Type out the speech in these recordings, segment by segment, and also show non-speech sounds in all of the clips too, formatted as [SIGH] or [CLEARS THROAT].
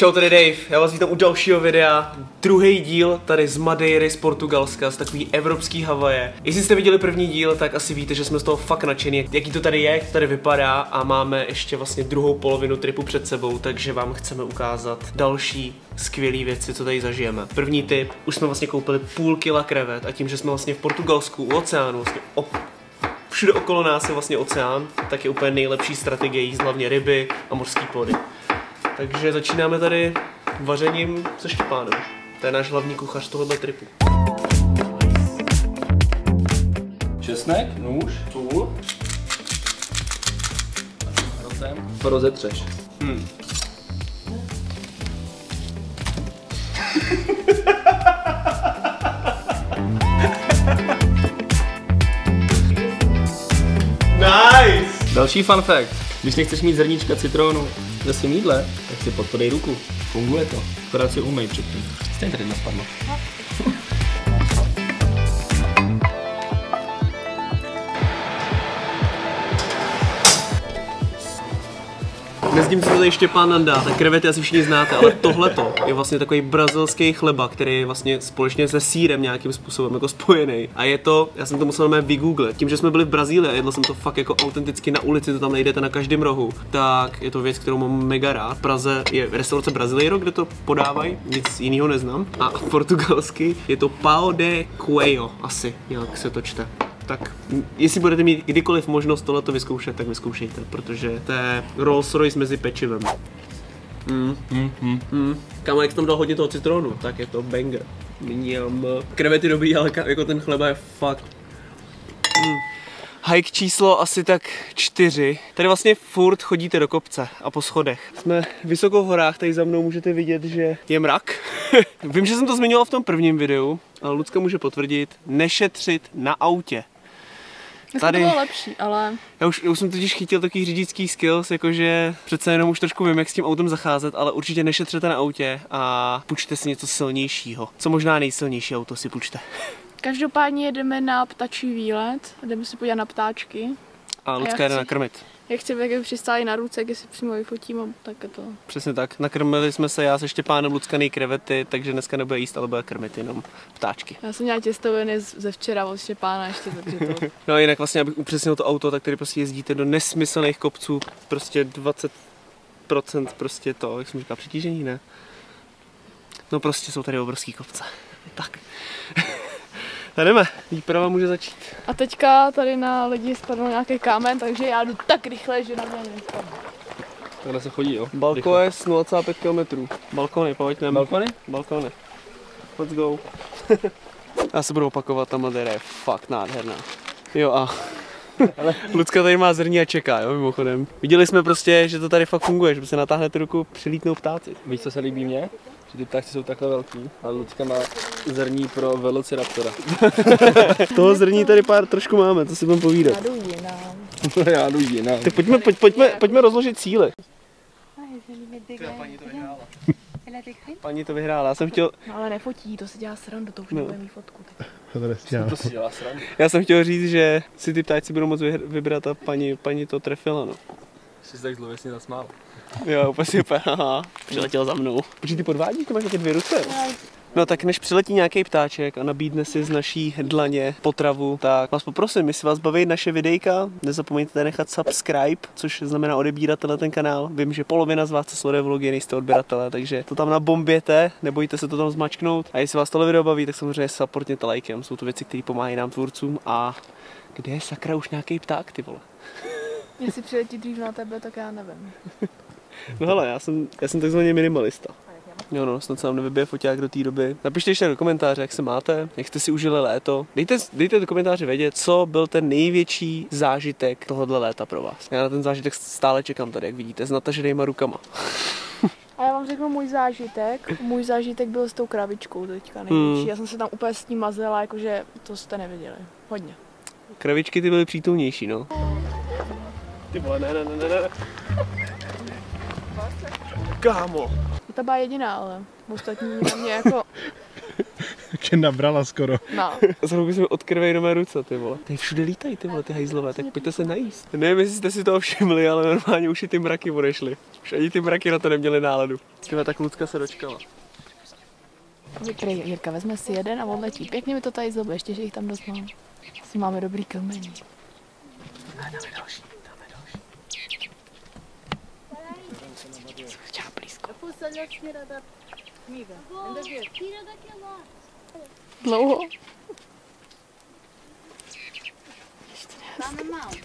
Čau, tady Dave, já vás vítám u dalšího videa. Druhý díl tady z Madeiry z Portugalska, z takový evropský Havaje. Jestli jste viděli první díl, tak asi víte, že jsme z toho fakt nadšení, jaký to tady je, jak to tady vypadá a máme ještě vlastně druhou polovinu tripu před sebou, takže vám chceme ukázat další skvělé věci, co tady zažijeme. První tip, už jsme vlastně koupili půl kila krevet a tím, že jsme vlastně v Portugalsku u oceánu, vlastně op všude okolo nás je vlastně oceán, tak je úplně nejlepší strategie jíst hlavně ryby a mořské plody. Takže začínáme tady vařením se Štěpánem. To je náš hlavní kuchař tohohle tripu. Česnek, nůž, sůl. Rozetřeš. Hmm. Nice! Další fun fact. Když nechceš mít zrníčka citronu ve svém jídle, tak si podpodej ruku. Funguje to. Akorát si umej předtím. Stejně tady nespadlo. Mezi tím, co tady Štěpán nandá, tak krevety asi všichni znáte, ale tohleto je vlastně takový brazilský chleba, který je vlastně společně se sírem nějakým způsobem jako spojený. A je to, já jsem to musel mé vygooglit. Tím, že jsme byli v Brazílii a jedl jsem to fakt jako autenticky na ulici, to tam najdete na každém rohu, tak je to věc, kterou mám mega rád. V Praze je restaurace Brasileiro, kde to podávají, nic jiného neznám. A portugalsky je to pao de cuello, asi, jak se to čte tak jestli budete mít kdykoliv možnost tohleto vyzkoušet, tak vyzkoušejte, protože to je Rolls Royce mezi pečivem. Mm. Mm, mm. Mm. Kamo, jak tam dal hodně toho citronu, tak je to banger. Mňam. Krevety dobrý, ale jako ten chleba je fakt. Mm. Hike číslo asi tak čtyři. Tady vlastně furt chodíte do kopce a po schodech. Jsme vysoko v horách, tady za mnou můžete vidět, že je mrak. [LAUGHS] Vím, že jsem to zmiňoval v tom prvním videu, Lucka může potvrdit, nešetřit na autě. Dneska Tady- to bylo lepší, ale Já už, já už jsem totiž chytil takový řidičský skills, jakože přece jenom už trošku vím, jak s tím autem zacházet, ale určitě nešetřete na autě a půjčte si něco silnějšího. Co možná nejsilnější auto si půjčte. každopádně jedeme na ptačí výlet, jdeme se podívat na ptáčky. A Lucka jde chci- nakrmit. Jak chci, jak přistáli na ruce, jak si přímo vyfotím, a tak je to. Přesně tak. Nakrmili jsme se já se Štěpánem Luckaný krevety, takže dneska nebude jíst, ale bude krmit jenom ptáčky. Já jsem měla těstoviny ze včera od Štěpána ještě, takže to. [LAUGHS] No a jinak vlastně, abych upřesnil to auto, tak tady prostě jezdíte do nesmyslných kopců, prostě 20% prostě to, jak jsem říkal, přetížení, ne? No prostě jsou tady obrovský kopce. [LAUGHS] Tak. Tak jdeme, výprava může začít. A teďka tady na lidi spadl nějaký kámen, takže já jdu tak rychle, že na mě nespadne. Takhle se chodí, jo. Balko je z 0,5 km. Balkony, pojďme. Balkony? Balkony. Let's go. [LAUGHS] Já se budu opakovat, ta Madeira je fakt nádherná. Jo a [LAUGHS] [LAUGHS] Lucka tady má zrní a čeká, jo, mimochodem. Viděli jsme prostě, že to tady fakt funguje, že se natáhnete ruku, přilítnou ptáci. Víš, co se líbí mně? Že ty ptáci jsou takhle velký. A Lucka má zrní pro velociraptora. [LAUGHS] Toho zrní tady pár trošku máme, to si budeme povídat. Já jdu jinam. [LAUGHS] Já jdu jinam. Tak pojďme, pojď, pojďme, pojďme rozložit cíly. Paní to vyhrála, já jsem chtěl, No ale nefotí, to se dělá srandu, to už No. nebude mít fotku. To si dělá srandu. já jsem chtěl říct, že si ty ptáci budou moc vybrat a paní, paní to trefila, no. Jsi se tak zlověsně zasmál. Jo, úplně si úplně, haha, přiletěl za mnou. Protože ty podvádíš, ty máš taky dvě ruce. No tak než přiletí nějaký ptáček a nabídne si z naší dlaně potravu, tak vás poprosím, jestli vás baví naše videjka, nezapomeňte nechat subscribe, což znamená odebírat tenhle ten kanál. Vím, že polovina z vás, co sleduje vlogy, nejste odběratele, takže to tam nabomběte, nebojte se to tam zmačknout. A jestli vás tohle video baví, tak samozřejmě supportněte lajkem, jsou to věci, které pomáhají nám tvůrcům a kde je sakra už nějaký pták, ty vole? Jestli přiletí dřív na tebe, tak já nevím. [LAUGHS] No hele, já jsem, já jsem takzvaně minimalista. Jo no, snad se nám nevybije foťák do té doby. Napište ještě do komentáře, jak se máte, jak jste si užili léto. Dejte, dejte do komentáře vědět, co byl ten největší zážitek tohohle léta pro vás. Já na ten zážitek stále čekám tady, jak vidíte, s nataženýma rukama. [LAUGHS] A já vám řeknu můj zážitek. Můj zážitek byl s tou kravičkou teďka největší. Hmm. Já jsem se tam úplně s tím mazela, jakože to jste neviděli. Hodně. Kravičky ty byly přítomnější, no. Ty vole, ne, ne, ne, ne, ne. Kámo. Ta byla jediná, ale ostatní na mě jako [LAUGHS] tě nabrala skoro. No. [LAUGHS] Znovu jsme od krve jenom ruce, ty vole. Tady všude lítají ty vole, ty hajzlové, tak pojďte se najíst. Nevím, jestli jste si toho všimli, ale normálně už i ty mraky odešly. Už ani ty mraky na to neměly náladu. Tyhle, tak Lucka se dočkala. Prý, Jirka vezme si jeden a odletí. Pěkně mi to tady zlobe, ještě, že jich tam dost mám. Asi máme dobrý kelmení. Dáme další, dáme další. Хоча близько. Довго? Там немає.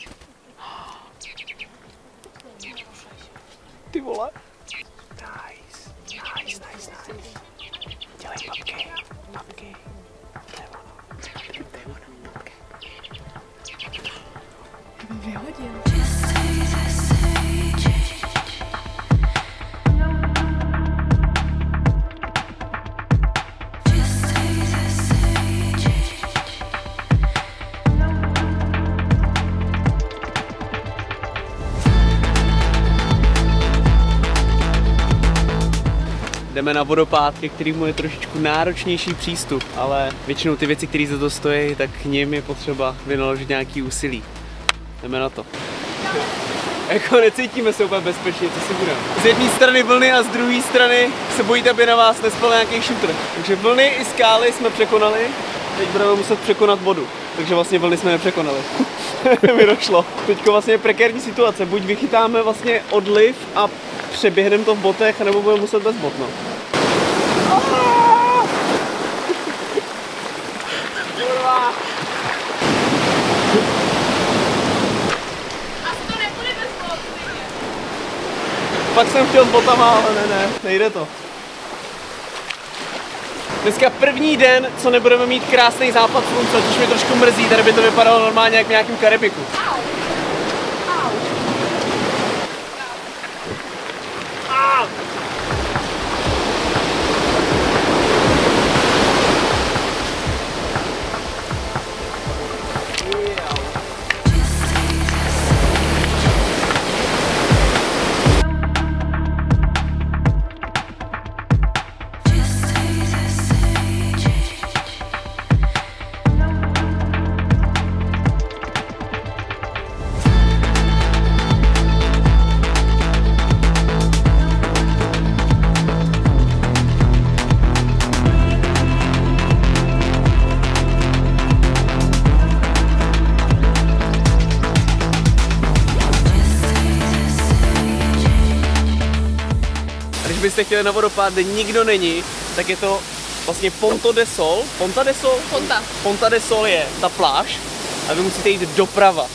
Jdeme na vodopád, ke kterému je trošičku náročnější přístup, ale většinou ty věci, které za to stojí, tak k nim je potřeba vynaložit nějaký úsilí. Jdeme na to. Jako necítíme se úplně bezpečně, co si budeme. Z jedné strany vlny a z druhé strany se bojíte, aby na vás nespal nějaký shooter. Takže vlny i skály jsme překonali, teď budeme muset překonat vodu. Takže vlastně vlny jsme nepřekonali. [LAUGHS] Mi došlo. Teďko vlastně je prekérní situace. Buď vychytáme vlastně odliv a přeběhneme to v botech, nebo budeme muset bez bot, no. Pak jsem chtěl s botama, ale ne, ne, nejde to. Dneska první den, co nebudeme mít krásný západ slunce, což mi trošku mrzí, tady by to vypadalo normálně jak v nějakém Karibiku. Byste chtěli na vodopád, kde nikdo není, tak je to vlastně Ponto de Sol. Ponta de Sol? Ponta. Ponta de Sol je ta pláž a vy musíte jít doprava.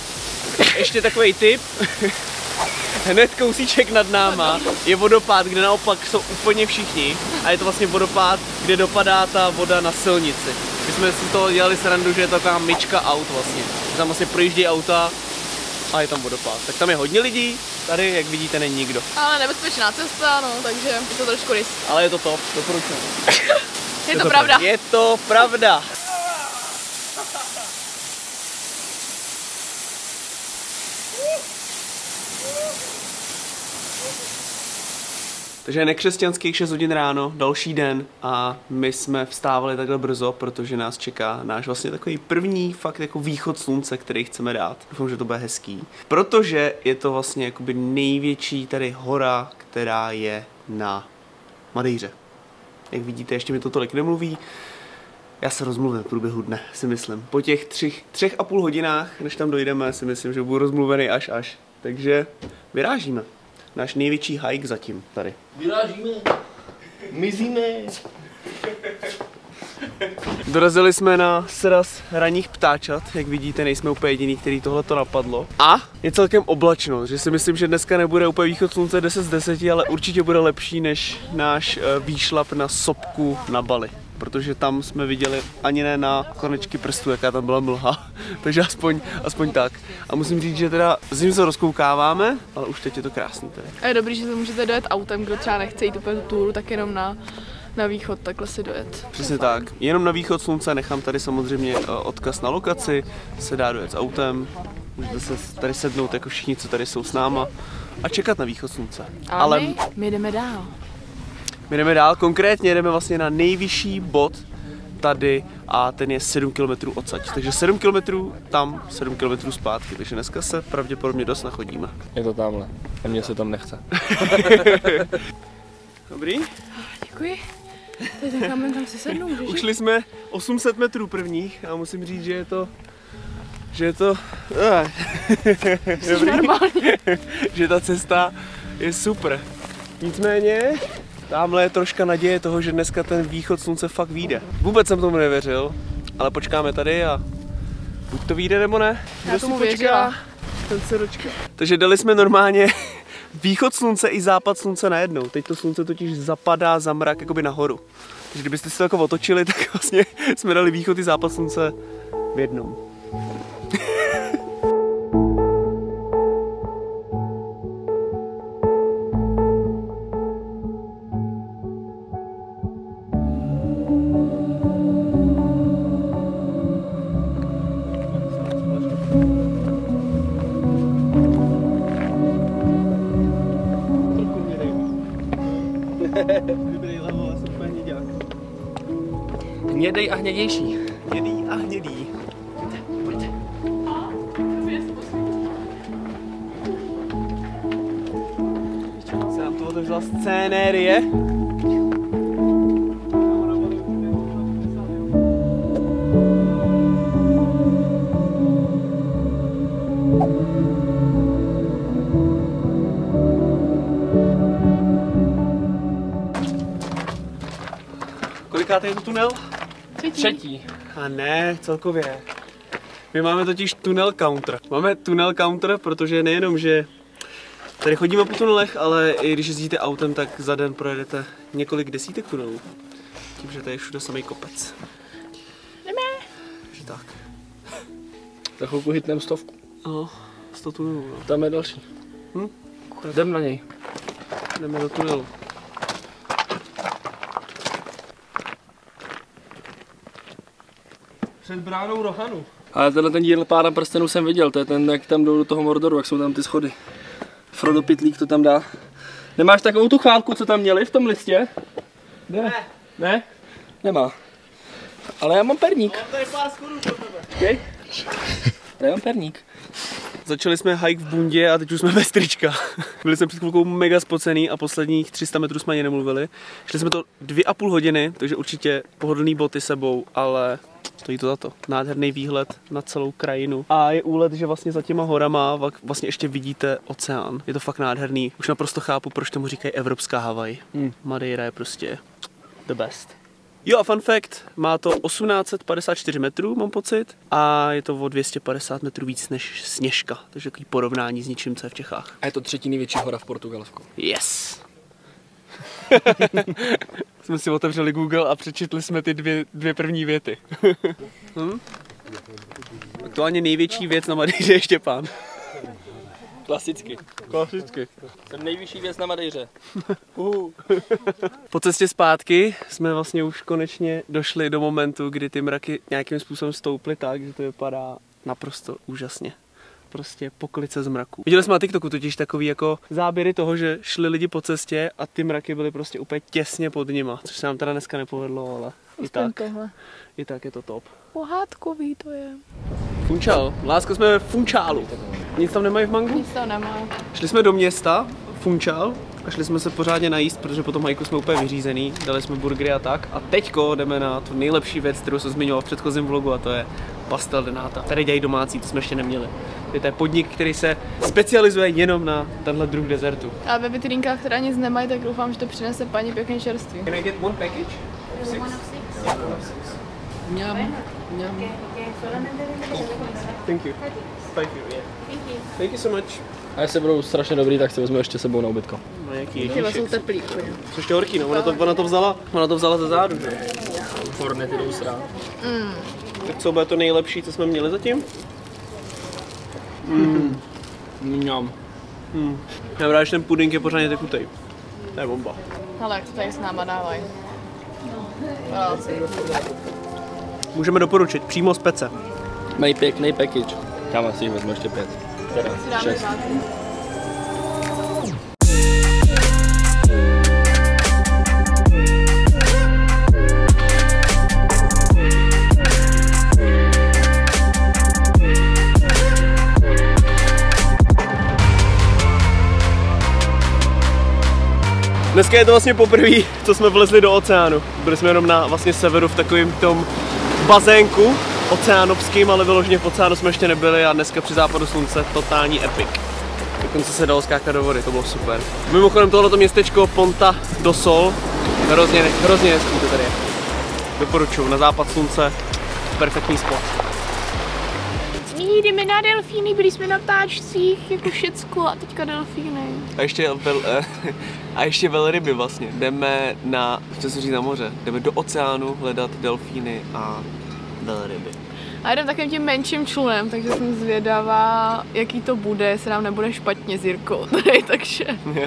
Ještě takový tip. [LAUGHS] Hned kousíček nad náma je vodopád, kde naopak jsou úplně všichni a je to vlastně vodopád, kde dopadá ta voda na silnici. My jsme si to dělali srandu, že je to taková myčka aut vlastně. Tam vlastně projíždí auta a je tam vodopád. Tak tam je hodně lidí, tady jak vidíte není nikdo. Ale nebezpečná cesta, no, takže je to trošku risk. Ale je to top, doporučuji. [LAUGHS] Je to pravda. Je to pravda. Takže nekřesťanských 6 hodin ráno, další den a my jsme vstávali takhle brzo, protože nás čeká náš vlastně takový první fakt jako východ slunce, který chceme dát. Doufám, že to bude hezký. Protože je to vlastně jakoby největší tady hora, která je na Madejře. Jak vidíte, ještě mi to tolik nemluví. Já se rozmluvím v průběhu dne, si myslím. Po těch třech, třech a půl hodinách, než tam dojdeme, si myslím, že budu rozmluvený až až. Takže vyrážíme. Náš největší hike zatím tady. Vyrážíme. Mizíme. Dorazili jsme na sraz ranních ptáčat, jak vidíte, nejsme úplně jediný, který tohle to napadlo. A je celkem oblačno, že si myslím, že dneska nebude úplně východ slunce 10 z 10, ale určitě bude lepší než náš eh, výšlap na sopku na Bali. Protože tam jsme viděli ani ne na konečky prstů, jaká tam byla mlha. [LAUGHS] Takže aspoň, aspoň tak. A musím říct, že teda zim se rozkoukáváme, ale už teď je to krásný tady. A je dobrý, že to můžete dojet autem, kdo třeba nechce jít úplně tu túru, tak jenom na, na východ takhle si dojet. Přesně tak. Jenom na východ slunce nechám tady samozřejmě eh, odkaz na lokaci, se dá dojet s autem, můžete se tady sednout jako všichni, co tady jsou s náma a čekat na východ slunce. Ale, Ale... My, my jdeme dál. My jdeme dál, konkrétně jdeme vlastně na nejvyšší bod tady a ten je 7 km odsaď. Takže 7 km tam, 7 km zpátky, takže dneska se pravděpodobně dost nachodíme. Je to tamhle. A mně se tam nechce. [LAUGHS] Dobrý? Děkuji. Teď ten kamen tam si sednu? Ušli jsme 800 metrů prvních a musím říct, že je to že je to Jsi normální. [LAUGHS] že ta cesta je super. Nicméně, tamhle je troška naděje toho, že dneska ten východ slunce fakt vyjde. Vůbec jsem tomu nevěřil, ale počkáme tady a buď to vyjde nebo ne. Já tomu věřila. ten se dočká. Takže dali jsme normálně [LAUGHS] východ slunce i západ slunce najednou. Teď to slunce totiž zapadá za mrak jakoby nahoru. Takže kdybyste si to jako otočili, [LAUGHS] tak vlastně jsme dali východ i západ slunce v jednom. Hnědej a hnědější. Hnědý a hnědý. Se nám tu otevřela scénérie. Kolikátý je to tunel? Třetí. A ne, celkově. My máme totiž tunel counter. Máme tunel counter, protože nejenom, že tady chodíme po tunelech, ale i když jezdíte autem, tak za den projedete několik desítek tunelů. Tím, že tady je všude samý kopec. Jdeme. Takže tak. Za chvilku hitnem stovku. No, 100 tunelů, no. Tam je další. Hm? Jdem na něj. Jdeme do tunelu. Před bránou Rohanu. Ale tenhle ten díl pána prstenů jsem viděl, to je ten, jak tam jdou do toho Mordoru, jak jsou tam ty schody. Frodo Pitlík to tam dá. Nemáš takovou tu chálku, co tam měli v tom listě? Ne. Ne? Nemá. Ale já mám perník. Tady pár schodů pro tebe. Okay. Já mám perník. Začali jsme hike v bundě a teď už jsme [LAUGHS] bez trička. Byli jsme před chvilkou mega spocený a posledních 300 metrů jsme ani nemluvili. Šli jsme to dvě a půl hodiny, takže určitě pohodlný boty sebou, ale stojí to za to. Nádherný výhled na celou krajinu. A je úlet, že vlastně za těma horama vlastně ještě vidíte oceán. Je to fakt nádherný. Už naprosto chápu, proč tomu říkají Evropská Havaj. Hmm. Madeira je prostě the best. Jo a fun fact, má to 1854 metrů, mám pocit, a je to o 250 metrů víc než Sněžka, takže takový porovnání s ničím, co je v Čechách. A je to třetí největší hora v Portugalsku. Yes! [LAUGHS] jsme si otevřeli Google a přečetli jsme ty dvě, dvě první věty. hm? Aktuálně největší věc na Madejře je Štěpán. Klasicky. Klasicky. Jsem nejvyšší věc na Madejře. [LAUGHS] [LAUGHS] Po cestě zpátky jsme vlastně už konečně došli do momentu, kdy ty mraky nějakým způsobem stouply tak, že to vypadá naprosto úžasně. Prostě poklice z mraků. Viděli jsme na TikToku totiž takový jako záběry toho, že šli lidi po cestě a ty mraky byly prostě úplně těsně pod nima, což se nám teda dneska nepovedlo, ale i tak, tohle. i tak je to top. Pohádkový to je. Funčal. Láska jsme ve Funčálu. Nic tam nemají v mangu? Nic tam nemá. Šli jsme do města, Funčal, a šli jsme se pořádně najíst, protože potom hajku jsme úplně vyřízený, dali jsme burgery a tak. A teďko jdeme na tu nejlepší věc, kterou jsem zmiňoval v předchozím vlogu, a to je pastel de nata. Tady dělají domácí, to jsme ještě neměli. Je to je podnik, který se specializuje jenom na tenhle druh dezertu. A ve vitrínkách, která nic nemají, tak doufám, že to přinese paní pěkně čerství. Can I get one package? Mňam. Mňam. Thank you. Thank you, yeah. Thank you so much. A jestli budou strašně dobrý, tak si vezmu ještě sebou na ubytko. No jaký Tyhle jsou teplý. Což ještě horký, no, ona to, ona to vzala, ona to vzala ze zádu, že? Fornety jdou srát. Tak co bude to nejlepší, co jsme měli zatím? Mňam. Já vrát, že ten puding je pořádně tekutej. To je bomba. Ale jak to tady s náma dávají. Paláci. Můžeme doporučit, přímo z pece. Mají pěkný package. Tam asi jich vezmu ještě pět? Šest. Dneska je to vlastně poprvé, co jsme vlezli do oceánu. Byli jsme jenom na vlastně severu v takovém tom bazénku oceánovským, ale vyloženě v oceánu jsme ještě nebyli a dneska při západu slunce totální epic. Dokonce se dalo skákat do vody, to bylo super. Mimochodem tohleto městečko Ponta do Sol, hrozně, hrozně hezký to tady je. Doporučuji, na západ slunce, perfektní spot. Jdeme na delfíny, byli jsme na ptáčcích, jako všecko a teďka delfíny. A ještě, vel, eh, [LAUGHS] a ještě velryby vlastně. Jdeme na, co se říct na moře, jdeme do oceánu hledat delfíny a velryby. A jdem takovým tím menším člunem, takže jsem zvědavá, jaký to bude, jestli nám nebude špatně s Jirkou [LAUGHS] tady, takže... [LAUGHS] Už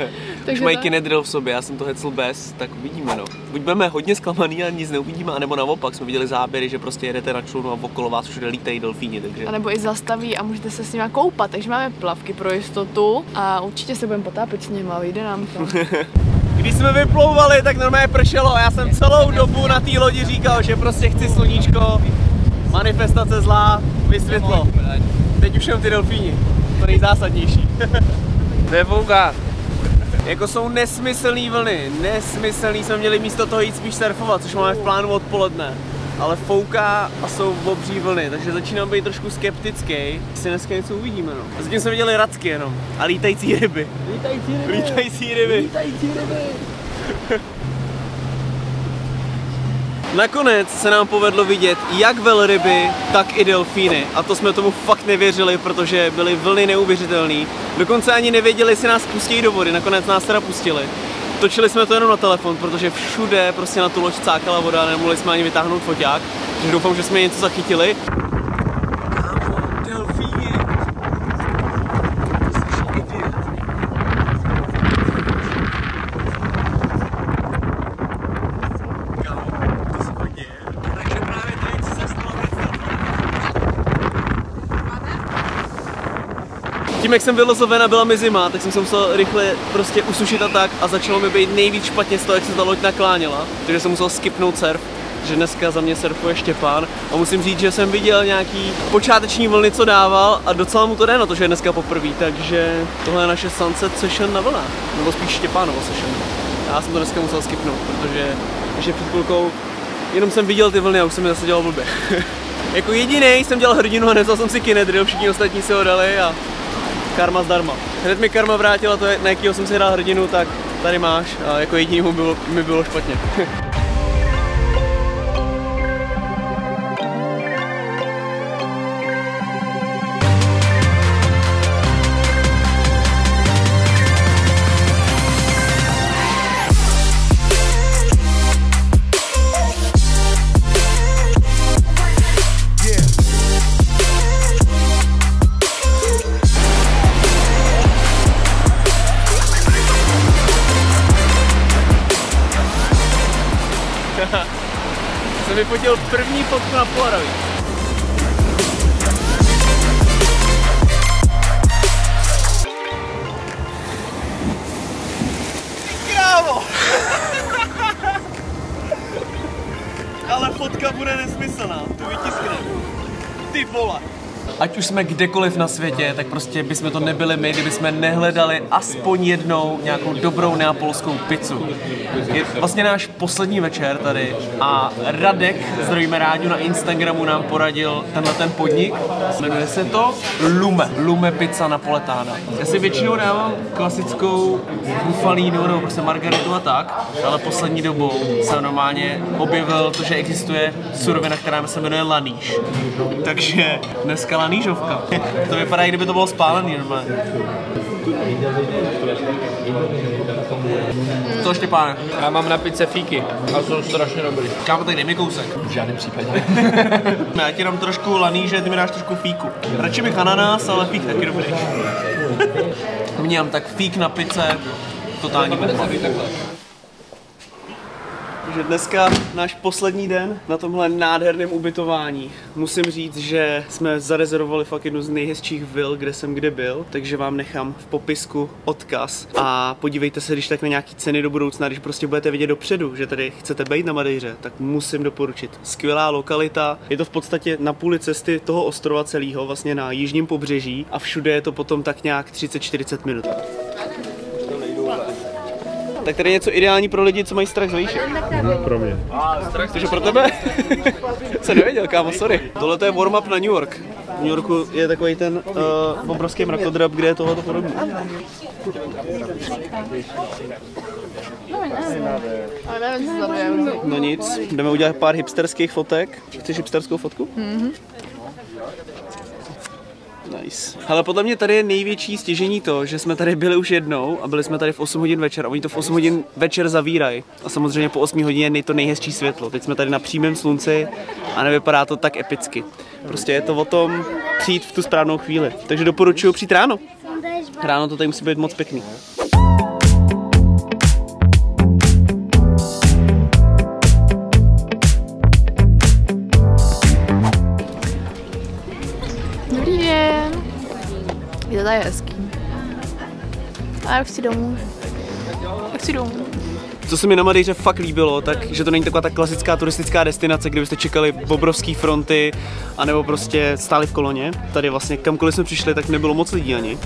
takže mají tak. kinedril v sobě, já jsem to hecl bez, tak uvidíme no. Buď budeme hodně zklamaný a nic neuvidíme, anebo naopak jsme viděli záběry, že prostě jedete na člunu a okolo vás všude lítají delfíni, takže... A nebo i zastaví a můžete se s nimi koupat, takže máme plavky pro jistotu a určitě se budeme potápět s nimi, vyjde nám to. [LAUGHS] Když jsme vyplouvali, tak normálně pršelo a já jsem celou dobu na té lodi říkal, že prostě chci sluníčko, manifestace zlá, vysvětlo. Teď už jenom ty delfíni, to nejzásadnější. [LAUGHS] to je fouká. Jako jsou nesmyslný vlny, nesmyslný, jsme měli místo toho jít spíš surfovat, což máme v plánu odpoledne. Ale fouká a jsou obří vlny, takže začínám být trošku skeptický, jestli dneska něco uvidíme. No. A zatím jsme viděli racky jenom a lítající ryby. Lítající ryby. Lítající ryby. Lítající ryby. Nakonec se nám povedlo vidět jak velryby, tak i delfíny. A to jsme tomu fakt nevěřili, protože byly vlny neuvěřitelný. Dokonce ani nevěděli, jestli nás pustí do vody. Nakonec nás teda pustili. Točili jsme to jenom na telefon, protože všude prostě na tu loď cákala voda a nemohli jsme ani vytáhnout foťák. Takže doufám, že jsme něco zachytili. Jak jsem vylezl ven a byla mi zima, tak jsem se musel rychle prostě usušit a tak a začalo mi být nejvíc špatně z toho, jak se ta loď nakláněla. Takže jsem musel skipnout surf, že dneska za mě surfuje Štěpán a musím říct, že jsem viděl nějaký počáteční vlny, co dával a docela mu to jde na to, že je dneska poprvé, takže tohle je naše sunset session na vlnách, nebo spíš Štěpánovo session. Já jsem to dneska musel skipnout, protože ještě před chvilkou jenom jsem viděl ty vlny a už jsem mi zase dělal blbě. [LAUGHS] jako jediný jsem dělal hrdinu a nevzal jsem si kinedril, všichni ostatní si ho dali a karma zdarma. Hned mi karma vrátila to, na jakýho jsem si hrál hrdinu, tak tady máš a jako jedinému bylo, mi bylo špatně. [LAUGHS] jsem vyfotil první fotku na Polaroid. [LAUGHS] Ale fotka bude nesmyslná, tu vytiskne. Ty vole. Ať už jsme kdekoliv na světě, tak prostě bychom to nebyli my, kdyby jsme nehledali aspoň jednou nějakou dobrou neapolskou pizzu. Je vlastně náš poslední večer tady a Radek, zdravíme Ráďu na Instagramu, nám poradil tenhle ten podnik. Jmenuje se to Lume, Lume pizza napoletána. Já si většinou dávám klasickou bufalínu nebo prostě margaritu a tak, ale poslední dobou jsem normálně objevil to, že existuje surovina, která se jmenuje laníš. Takže dneska lanížovka. To vypadá, kdyby to bylo spálený normálně. Co Štěpáne? Já mám na pice fíky a jsou strašně dobrý. Kámo, tak dej mi kousek. V žádném případě. [LAUGHS] Já ti dám trošku laníže, ty mi dáš trošku fíku. Radši bych ananas, ale fík taky dobrý. [LAUGHS] Mňam, tak fík na pice, totální bomba. Takže dneska náš poslední den na tomhle nádherném ubytování. Musím říct, že jsme zarezervovali fakt jednu z nejhezčích vil, kde jsem kdy byl, takže vám nechám v popisku odkaz a podívejte se, když tak na nějaký ceny do budoucna, když prostě budete vidět dopředu, že tady chcete být na Madejře, tak musím doporučit. Skvělá lokalita, je to v podstatě na půli cesty toho ostrova celého, vlastně na jižním pobřeží a všude je to potom tak nějak 30-40 minut. Tak tady je něco ideální pro lidi, co mají strach z výšek. Pro mě. Cože pro tebe? [LAUGHS] Jsem nevěděl, kámo, sorry. Tohle to je warm-up na New York. V New Yorku je takový ten uh, obrovský mrakodrap, kde je tohle podobné. Co. No nic, jdeme udělat pár hipsterských fotek. Chceš hipsterskou fotku? Mhm. Nice. Ale podle mě tady je největší stěžení to, že jsme tady byli už jednou a byli jsme tady v 8 hodin večer a oni to v 8 hodin večer zavírají. A samozřejmě po 8 hodině je to nejhezčí světlo. Teď jsme tady na přímém slunci a nevypadá to tak epicky. Prostě je to o tom přijít v tu správnou chvíli. Takže doporučuji přijít ráno. Ráno to tady musí být moc pěkný. Je tady hezký. A já chci domů. Já chci domů. Co se mi na Madejře fakt líbilo, tak že to není taková ta klasická turistická destinace, kde byste čekali obrovské fronty, anebo prostě stáli v koloně. Tady vlastně kamkoliv jsme přišli, tak nebylo moc lidí ani.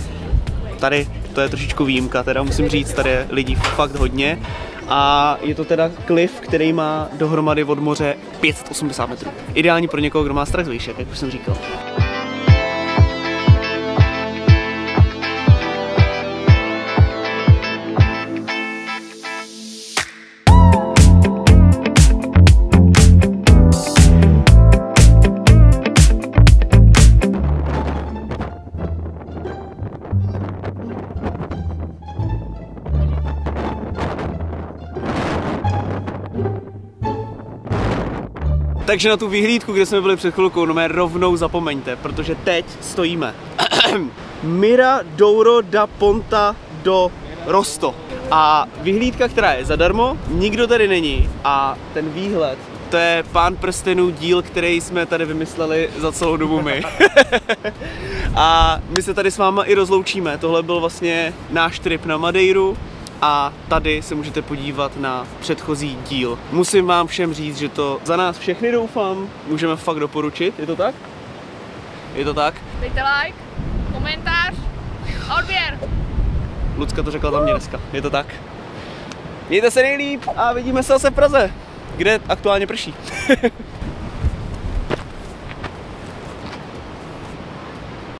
Tady to je trošičku výjimka, teda musím říct, tady je lidí fakt hodně. A je to teda klif, který má dohromady od moře 580 metrů. Ideální pro někoho, kdo má strach z výšek, jak už jsem říkal. Takže na tu vyhlídku, kde jsme byli před chvilkou, no mé rovnou zapomeňte, protože teď stojíme. [CLEARS THROAT] Mira Douro da Ponta do Rosto. A vyhlídka, která je zadarmo, nikdo tady není a ten výhled, to je pán prstenů díl, který jsme tady vymysleli za celou dobu my. [LAUGHS] a my se tady s váma i rozloučíme. Tohle byl vlastně náš trip na Madeiru a tady se můžete podívat na předchozí díl. Musím vám všem říct, že to za nás všechny doufám, můžeme fakt doporučit, je to tak? Je to tak? Dejte like, komentář, odběr. Lucka to řekla za mě dneska, je to tak? Mějte se nejlíp a vidíme se zase v Praze, kde aktuálně prší. [LAUGHS]